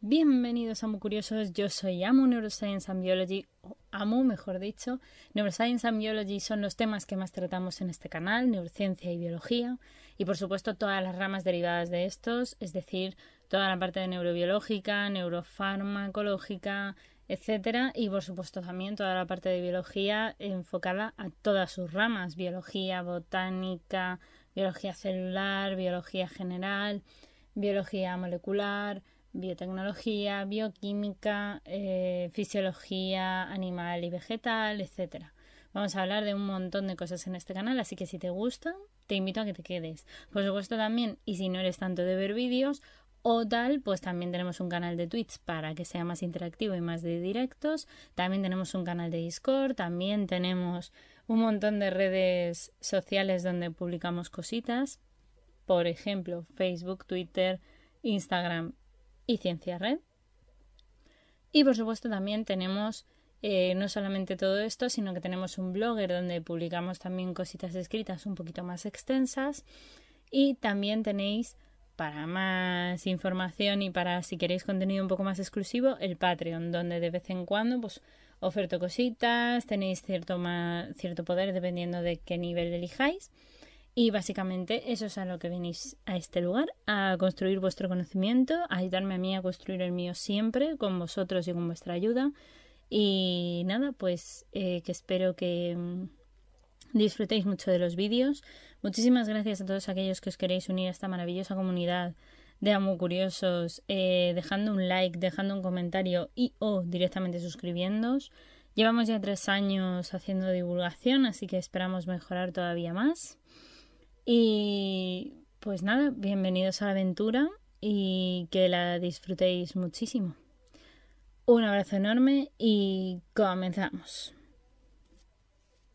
Bienvenidos a Muy Curiosos, yo soy Amu Neuroscience and Biology, o Amu mejor dicho. Neuroscience and Biology son los temas que más tratamos en este canal, neurociencia y biología, y por supuesto todas las ramas derivadas de estos, es decir, toda la parte de neurobiológica, neurofarmacológica, etcétera, y por supuesto también toda la parte de biología enfocada a todas sus ramas, biología, botánica, biología celular, biología general, biología molecular, biotecnología, bioquímica, eh, fisiología animal y vegetal, etcétera. Vamos a hablar de un montón de cosas en este canal, así que si te gusta, te invito a que te quedes. Por supuesto también, y si no eres tanto de ver vídeos, o tal, pues también tenemos un canal de Twitch para que sea más interactivo y más de directos. También tenemos un canal de Discord, también tenemos un montón de redes sociales donde publicamos cositas. Por ejemplo, Facebook, Twitter, Instagram y Ciencia Red. Y por supuesto también tenemos eh, no solamente todo esto, sino que tenemos un blogger donde publicamos también cositas escritas un poquito más extensas. Y también tenéis para más información y para si queréis contenido un poco más exclusivo, el Patreon, donde de vez en cuando pues oferto cositas, tenéis cierto, más, cierto poder dependiendo de qué nivel elijáis. Y básicamente eso es a lo que venís a este lugar, a construir vuestro conocimiento, a ayudarme a mí a construir el mío siempre, con vosotros y con vuestra ayuda. Y nada, pues eh, que espero que disfrutéis mucho de los vídeos. Muchísimas gracias a todos aquellos que os queréis unir a esta maravillosa comunidad de Amo Curiosos, eh, dejando un like, dejando un comentario y o directamente suscribiéndoos. Llevamos ya tres años haciendo divulgación, así que esperamos mejorar todavía más. Y pues nada, bienvenidos a la aventura y que la disfrutéis muchísimo. Un abrazo enorme y comenzamos.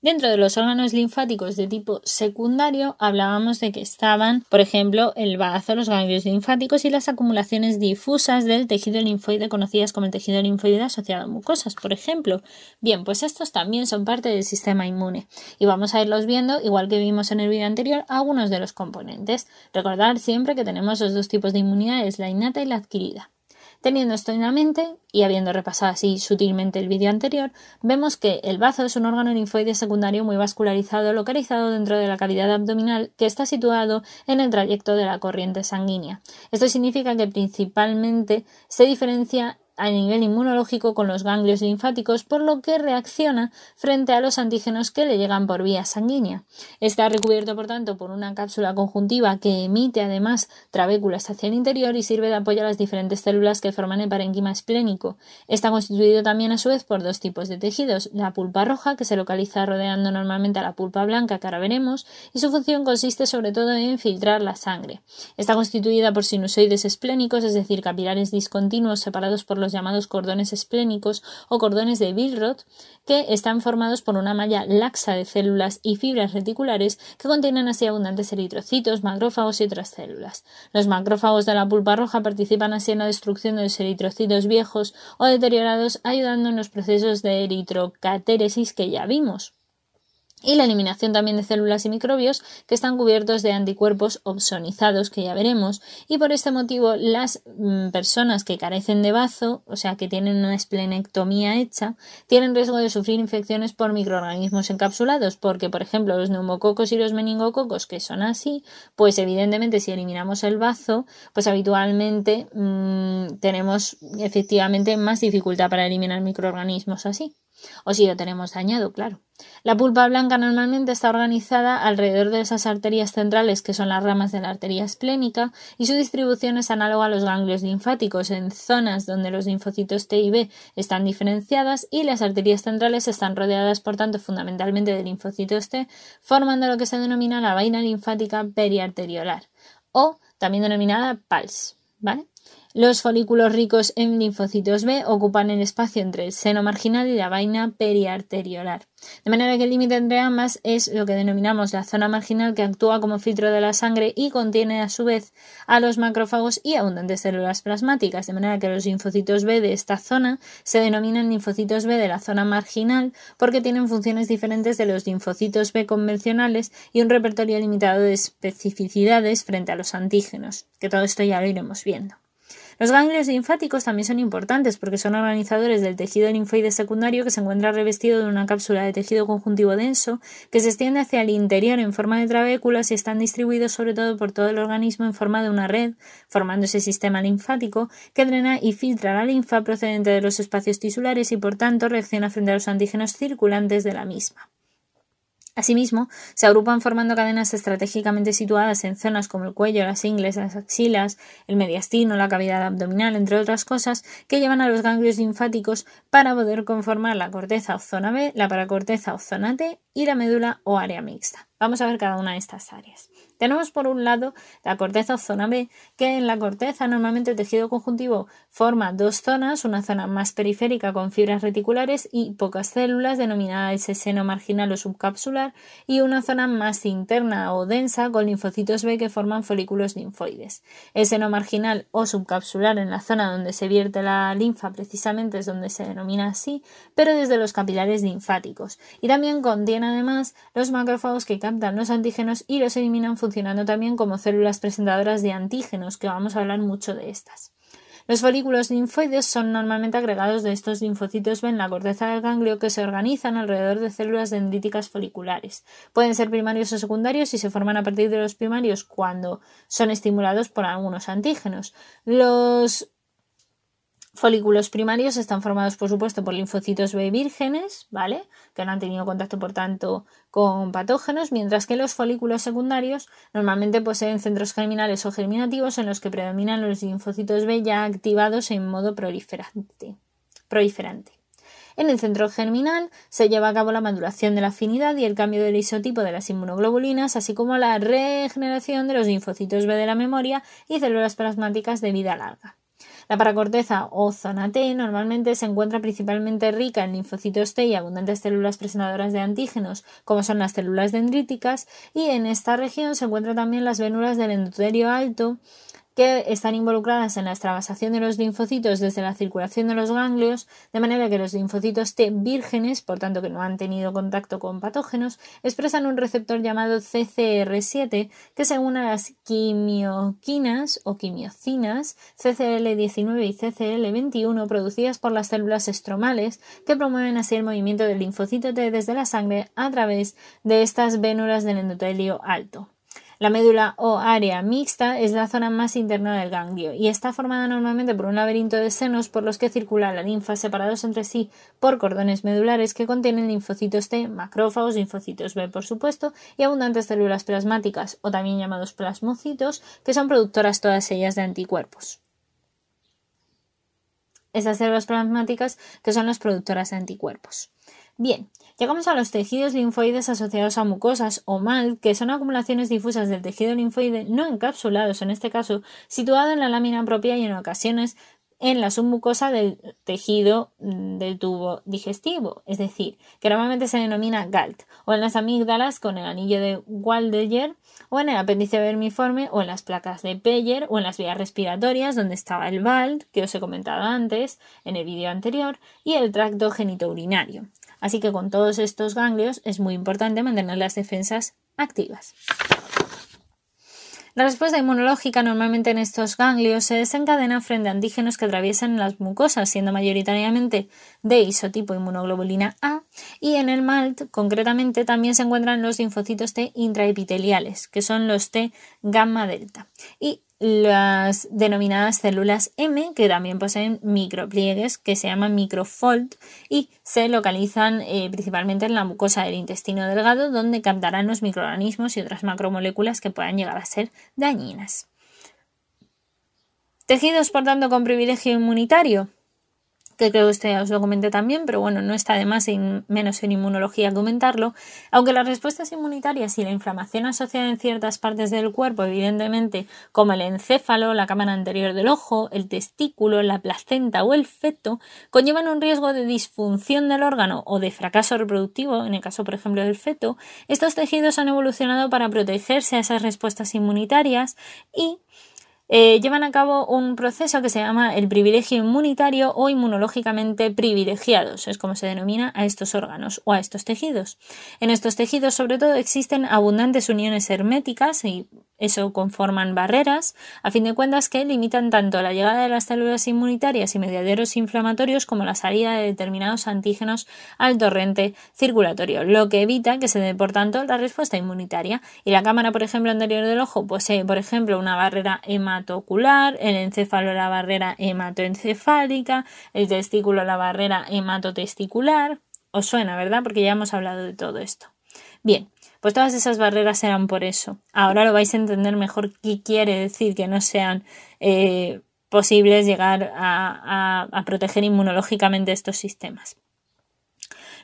Dentro de los órganos linfáticos de tipo secundario hablábamos de que estaban, por ejemplo, el bazo, los ganglios linfáticos y las acumulaciones difusas del tejido linfoide conocidas como el tejido linfoide asociado a mucosas, por ejemplo. Bien, pues estos también son parte del sistema inmune y vamos a irlos viendo, igual que vimos en el vídeo anterior, algunos de los componentes. Recordar siempre que tenemos los dos tipos de inmunidades, la innata y la adquirida. Teniendo esto en la mente y habiendo repasado así sutilmente el vídeo anterior, vemos que el bazo es un órgano linfoide secundario muy vascularizado localizado dentro de la cavidad abdominal que está situado en el trayecto de la corriente sanguínea. Esto significa que principalmente se diferencia a nivel inmunológico con los ganglios linfáticos, por lo que reacciona frente a los antígenos que le llegan por vía sanguínea. Está recubierto, por tanto, por una cápsula conjuntiva que emite además trabéculas hacia el interior y sirve de apoyo a las diferentes células que forman el parénquima esplénico. Está constituido también a su vez por dos tipos de tejidos, la pulpa roja, que se localiza rodeando normalmente a la pulpa blanca, que ahora veremos, y su función consiste sobre todo en filtrar la sangre. Está constituida por sinusoides esplénicos, es decir, capilares discontinuos separados por los llamados cordones esplénicos o cordones de Billroth, que están formados por una malla laxa de células y fibras reticulares que contienen así abundantes eritrocitos, macrófagos y otras células. Los macrófagos de la pulpa roja participan así en la destrucción de los eritrocitos viejos o deteriorados, ayudando en los procesos de eritrocatéresis que ya vimos y la eliminación también de células y microbios que están cubiertos de anticuerpos opsonizados que ya veremos y por este motivo las mm, personas que carecen de bazo, o sea que tienen una esplenectomía hecha, tienen riesgo de sufrir infecciones por microorganismos encapsulados porque por ejemplo los neumococos y los meningococos que son así, pues evidentemente si eliminamos el bazo, pues habitualmente mm, tenemos efectivamente más dificultad para eliminar microorganismos así. O si lo tenemos dañado, claro. La pulpa blanca normalmente está organizada alrededor de esas arterias centrales que son las ramas de la arteria esplénica y su distribución es análoga a los ganglios linfáticos en zonas donde los linfocitos T y B están diferenciadas y las arterias centrales están rodeadas por tanto fundamentalmente de linfocitos T formando lo que se denomina la vaina linfática periarteriolar o también denominada PALS. ¿vale? Los folículos ricos en linfocitos B ocupan el espacio entre el seno marginal y la vaina periarteriolar. De manera que el límite entre ambas es lo que denominamos la zona marginal que actúa como filtro de la sangre y contiene a su vez a los macrófagos y abundantes células plasmáticas. De manera que los linfocitos B de esta zona se denominan linfocitos B de la zona marginal porque tienen funciones diferentes de los linfocitos B convencionales y un repertorio limitado de especificidades frente a los antígenos, que todo esto ya lo iremos viendo. Los ganglios linfáticos también son importantes porque son organizadores del tejido linfoide secundario que se encuentra revestido de una cápsula de tejido conjuntivo denso que se extiende hacia el interior en forma de trabéculas y están distribuidos sobre todo por todo el organismo en forma de una red, formando ese sistema linfático que drena y filtra la linfa procedente de los espacios tisulares y por tanto reacciona frente a los antígenos circulantes de la misma. Asimismo, se agrupan formando cadenas estratégicamente situadas en zonas como el cuello, las ingles, las axilas, el mediastino, la cavidad abdominal, entre otras cosas, que llevan a los ganglios linfáticos para poder conformar la corteza o zona B, la paracorteza o zona T y la médula o área mixta. Vamos a ver cada una de estas áreas. Tenemos por un lado la corteza o zona B, que en la corteza normalmente el tejido conjuntivo forma dos zonas, una zona más periférica con fibras reticulares y pocas células, denominada el seno marginal o subcapsular, y una zona más interna o densa con linfocitos B que forman folículos linfoides. El seno marginal o subcapsular en la zona donde se vierte la linfa precisamente es donde se denomina así, pero desde los capilares linfáticos. Y también contiene además los macrófagos que captan los antígenos y los eliminan funcionando también como células presentadoras de antígenos, que vamos a hablar mucho de estas. Los folículos linfoides son normalmente agregados de estos linfocitos B en la corteza del ganglio que se organizan alrededor de células dendríticas foliculares. Pueden ser primarios o secundarios y se forman a partir de los primarios cuando son estimulados por algunos antígenos. Los folículos primarios están formados, por supuesto, por linfocitos B vírgenes, ¿vale? Que no han tenido contacto, por tanto, con patógenos, mientras que los folículos secundarios normalmente poseen centros germinales o germinativos en los que predominan los linfocitos B ya activados en modo proliferante. proliferante. En el centro germinal se lleva a cabo la maduración de la afinidad y el cambio del isotipo de las inmunoglobulinas, así como la regeneración de los linfocitos B de la memoria y células plasmáticas de vida larga. La paracorteza o zona T normalmente se encuentra principalmente rica en linfocitos T y abundantes células presentadoras de antígenos, como son las células dendríticas, y en esta región se encuentran también las vénulas del endotelio alto, que están involucradas en la extravasación de los linfocitos desde la circulación de los ganglios, de manera que los linfocitos T vírgenes, por tanto que no han tenido contacto con patógenos, expresan un receptor llamado CCR7 que se une a las quimioquinas o quimiocinas CCL19 y CCL21 producidas por las células estromales que promueven así el movimiento del linfocito T desde la sangre a través de estas vénulas del endotelio alto. La médula o área mixta es la zona más interna del ganglio y está formada normalmente por un laberinto de senos por los que circula la linfa separados entre sí por cordones medulares que contienen linfocitos T, macrófagos, linfocitos B por supuesto y abundantes células plasmáticas o también llamados plasmocitos que son productoras todas ellas de anticuerpos. Esas células plasmáticas que son las productoras de anticuerpos. Bien, Llegamos a los tejidos linfoides asociados a mucosas o MAL, que son acumulaciones difusas del tejido linfoide no encapsulados, en este caso, situado en la lámina propia y en ocasiones en la submucosa del tejido mm, del tubo digestivo, es decir, que normalmente se denomina GALT, o en las amígdalas con el anillo de Waldeyer, o en el apéndice vermiforme, o en las placas de Peyer, o en las vías respiratorias, donde estaba el BALT, que os he comentado antes en el vídeo anterior, y el tracto genitourinario. Así que con todos estos ganglios es muy importante mantener las defensas activas. La respuesta inmunológica normalmente en estos ganglios se desencadena frente a antígenos que atraviesan las mucosas, siendo mayoritariamente de isotipo inmunoglobulina A, y en el MALT concretamente también se encuentran los linfocitos T intraepiteliales, que son los T gamma delta, y las denominadas células M, que también poseen micropliegues que se llaman microfold y se localizan eh, principalmente en la mucosa del intestino delgado, donde captarán los microorganismos y otras macromoléculas que puedan llegar a ser dañinas. Tejidos, por tanto, con privilegio inmunitario. Que creo que esto ya os lo comenté también, pero bueno, no está de más en, menos en inmunología comentarlo, aunque las respuestas inmunitarias y la inflamación asociada en ciertas partes del cuerpo, evidentemente, como el encéfalo, la cámara anterior del ojo, el testículo, la placenta o el feto, conllevan un riesgo de disfunción del órgano o de fracaso reproductivo, en el caso, por ejemplo, del feto, estos tejidos han evolucionado para protegerse a esas respuestas inmunitarias y eh, llevan a cabo un proceso que se llama el privilegio inmunitario o inmunológicamente privilegiados, es como se denomina a estos órganos o a estos tejidos. En estos tejidos, sobre todo, existen abundantes uniones herméticas y eso conforman barreras, a fin de cuentas, que limitan tanto la llegada de las células inmunitarias y mediaderos inflamatorios como la salida de determinados antígenos al torrente circulatorio, lo que evita que se dé, por tanto, la respuesta inmunitaria. Y la cámara, por ejemplo, anterior del ojo posee, por ejemplo, una barrera hematocular, el encéfalo la barrera hematoencefálica, el testículo la barrera hematotesticular. Os suena, ¿verdad? Porque ya hemos hablado de todo esto. Bien, pues todas esas barreras eran por eso. Ahora lo vais a entender mejor qué quiere decir que no sean eh, posibles llegar a, a proteger inmunológicamente estos sistemas.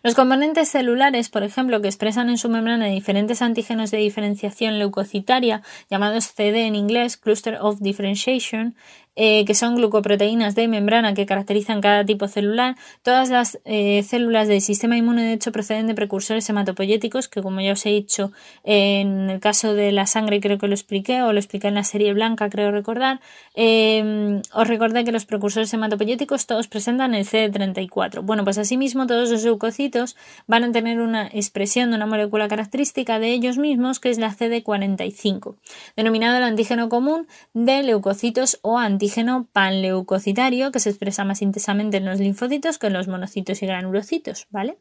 Los componentes celulares, por ejemplo, que expresan en su membrana diferentes antígenos de diferenciación leucocitaria, llamados CD en inglés, Cluster of Differentiation, eh, que son glucoproteínas de membrana que caracterizan cada tipo celular. Todas las eh, células del sistema inmune, de hecho, proceden de precursores hematopoyéticos, que como ya os he dicho en el caso de la sangre, creo que lo expliqué, o lo expliqué en la serie blanca, creo recordar. Em, os recordé que los precursores hematopoyéticos todos presentan el CD34. Bueno, pues asimismo, todos los leucocitos van a tener una expresión de una molécula característica de ellos mismos, que es la CD45, denominado el antígeno común de leucocitos o antígenos antígeno panleucocitario que se expresa más intensamente en los linfocitos que en los monocitos y granulocitos, ¿vale?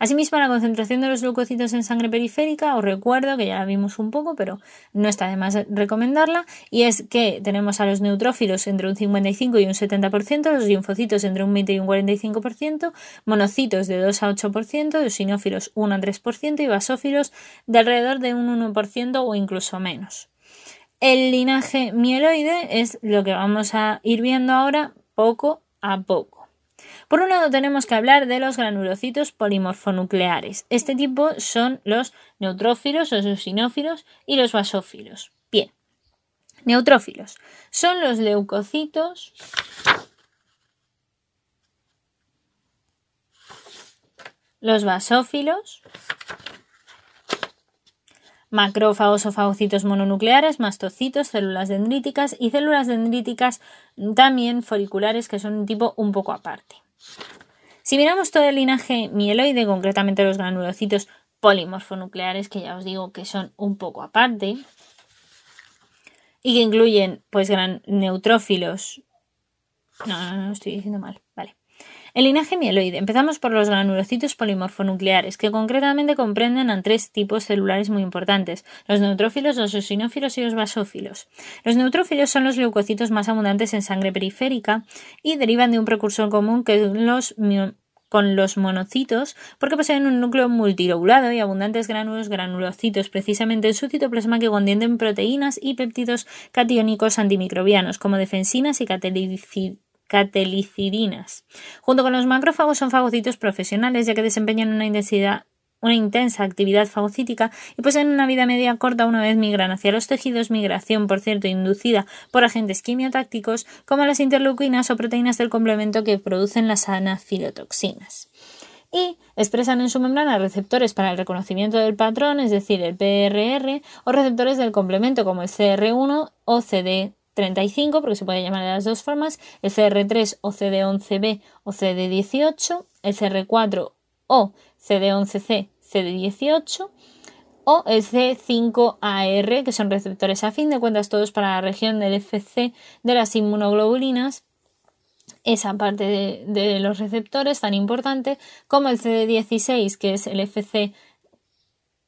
Asimismo, la concentración de los leucocitos en sangre periférica, os recuerdo que ya la vimos un poco, pero no está de más recomendarla, y es que tenemos a los neutrófilos entre un 55 y un 70%, los linfocitos entre un 20 y un 45%, monocitos de 2 a 8%, eosinófilos 1 a 3% y basófilos de alrededor de un 1% o incluso menos. El linaje mieloide es lo que vamos a ir viendo ahora poco a poco. Por un lado tenemos que hablar de los granulocitos polimorfonucleares. Este tipo son los neutrófilos, los eosinófilos y los basófilos. Bien, neutrófilos son los leucocitos los basófilos macrófagos o fagocitos mononucleares, mastocitos, células dendríticas y células dendríticas también foliculares que son un tipo un poco aparte. Si miramos todo el linaje mieloide, concretamente los granulocitos polimorfonucleares, que ya os digo que son un poco aparte, y que incluyen pues gran neutrófilos. No, no, no, estoy diciendo mal. El linaje mieloide. Empezamos por los granulocitos polimorfonucleares, que concretamente comprenden a tres tipos celulares muy importantes: los neutrófilos, los eosinófilos y los basófilos. Los neutrófilos son los leucocitos más abundantes en sangre periférica y derivan de un precursor común que los con los monocitos porque poseen un núcleo multilobulado y abundantes gránulos granulocitos precisamente en su citoplasma que contienen proteínas y péptidos catiónicos antimicrobianos como defensinas y catelicidinas. Junto con los macrófagos son fagocitos profesionales ya que desempeñan una intensidad una intensa actividad fagocítica y poseen una vida media corta una vez migran hacia los tejidos, migración, por cierto, inducida por agentes quimiotácticos como las interleuquinas o proteínas del complemento que producen las anafilotoxinas. Y expresan en su membrana receptores para el reconocimiento del patrón, es decir, el PRR, o receptores del complemento como el CR1 o CD 35, porque se puede llamar de las dos formas, el CR3 o CD11B o CD18, el CR4 o CD11C, CD18 o el C5AR, que son receptores a fin de cuentas todos para la región del FC de las inmunoglobulinas, esa parte de, de los receptores tan importante como el CD16, que es el FC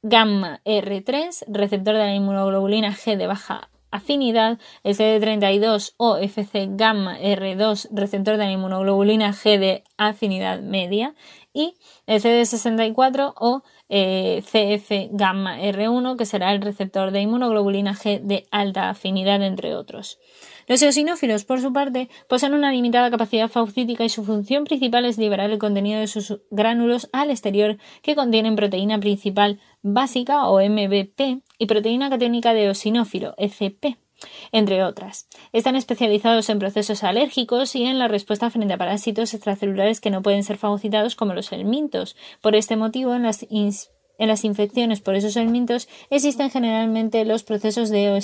gamma R3, receptor de la inmunoglobulina G de baja afinidad, el CD32 o FC gamma R2 receptor de la inmunoglobulina G de afinidad media y el CD64 o eh, CF gamma R1 que será el receptor de inmunoglobulina G de alta afinidad entre otros. Los eosinófilos, por su parte, poseen una limitada capacidad faucítica y su función principal es liberar el contenido de sus gránulos al exterior que contienen proteína principal básica o MBP y proteína catónica de eosinófilo, ECP entre otras. Están especializados en procesos alérgicos y en la respuesta frente a parásitos extracelulares que no pueden ser fagocitados como los helmintos. Por este motivo, en las, en las infecciones por esos helmintos existen generalmente los procesos de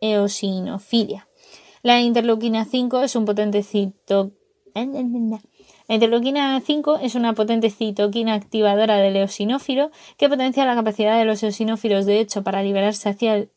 eosinofilia. La interleuquina 5 es un potente cito... La interleuquina 5 es una potente citoquina activadora del eosinófilo que potencia la capacidad de los eosinófilos de hecho para liberarse hacia el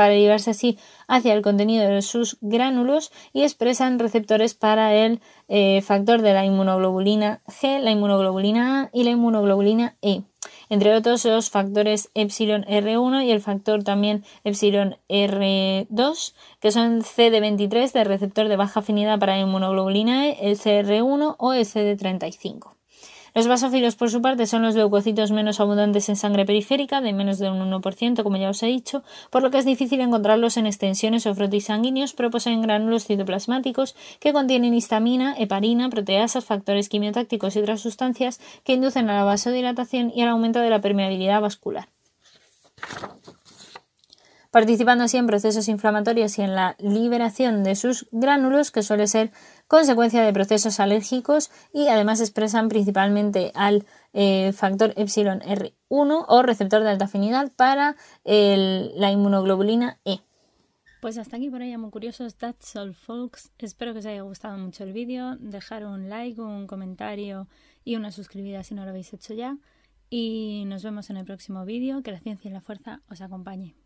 para llevarse así hacia el contenido de sus gránulos y expresan receptores para el eh, factor de la inmunoglobulina G, la inmunoglobulina A y la inmunoglobulina E, entre otros los factores epsilon R1 y el factor también epsilon R2, que son CD23 de receptor de baja afinidad para inmunoglobulina E, el CR1 o el CD35. Los basófilos, por su parte, son los leucocitos menos abundantes en sangre periférica, de menos de un 1%, como ya os he dicho, por lo que es difícil encontrarlos en extensiones o frotis sanguíneos, pero poseen gránulos citoplasmáticos que contienen histamina, heparina, proteasas, factores quimiotácticos y otras sustancias que inducen a la vasodilatación y al aumento de la permeabilidad vascular. Participando así en procesos inflamatorios y en la liberación de sus gránulos, que suele ser consecuencia de procesos alérgicos y además expresan principalmente al eh, factor epsilon R1 o receptor de alta afinidad para la inmunoglobulina E. Pues hasta aquí por ahí, muy curiosos. That's all, folks. Espero que os haya gustado mucho el vídeo. Dejar un like, un comentario y una suscribida si no lo habéis hecho ya. Y nos vemos en el próximo vídeo. Que la ciencia y la fuerza os acompañe.